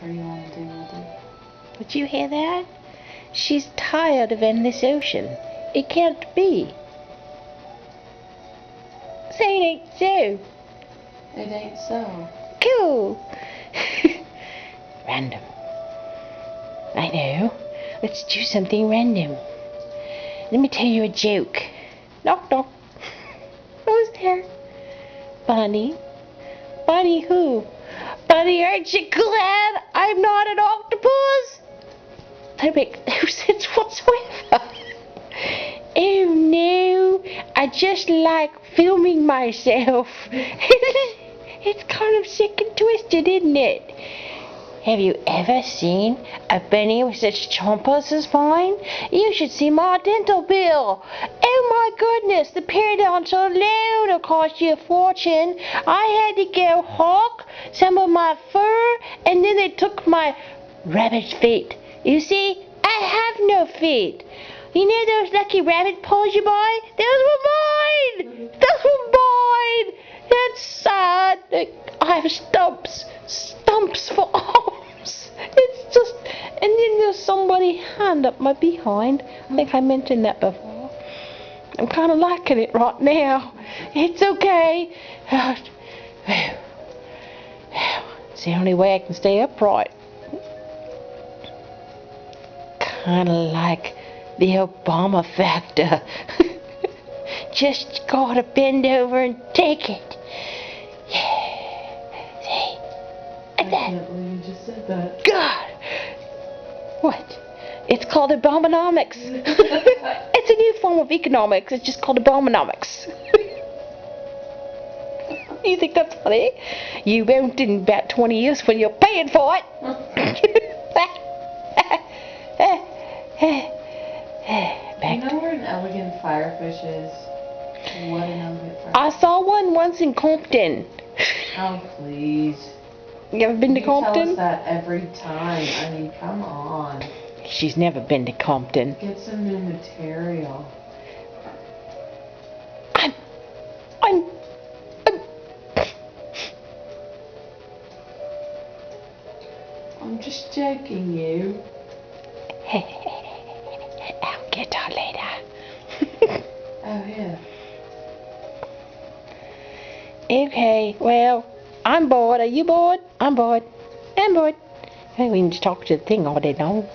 whatever you want to do, we'll do. Did you hear that? She's tired of endless ocean. It can't be. Say it ain't so. It ain't so. Cool. random. I know. Let's do something random. Let me tell you a joke. Knock knock. Who's there? Bunny. Bunny who? Bunny, aren't you glad I'm not an octopus? That make no sense whatsoever. oh no, I just like filming myself. it's kind of sick and twisted, isn't it? Have you ever seen a bunny with such chompers as mine? You should see my dental bill. Oh my goodness, the periodonts alone will cost you a fortune. I had to go hawk some of my fur, and then they took my rabbit feet. You see, I have no feet. You know those lucky rabbit paws you buy? Those were mine! Those were mine! That's sad. I have stumps. Stumps for arms. It's just... And then there's somebody hand up my behind. I think I mentioned that before. I'm kind of liking it right now. It's okay. It's the only way I can stay upright. Kind of like the Obama factor. Just gotta bend over and take it. Yeah. See? I And then, can't believe you just said that. God! What? It's called Obamanomics. it's a new form of economics. It's just called Obamanomics. you think that's funny? You won't in about 20 years when you're paying for it. You know where an elegant firefish is? What an elegant firefish. I saw one once in Compton. Oh, please. You ever been to you tell us Compton? that every time. I mean, come on. She's never been to Compton. Get some new material. I'm, I'm, I'm I'm just joking, you. I'll get her later. Oh, yeah. okay, well, I'm bored. Are you bored? I'm bored. I'm bored. Hey, we can just talk to the thing all day long.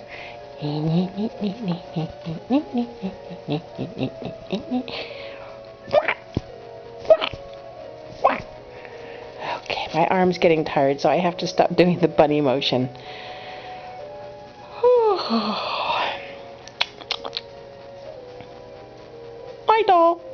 Okay, my arm's getting tired, so I have to stop doing the bunny motion. Hi, doll.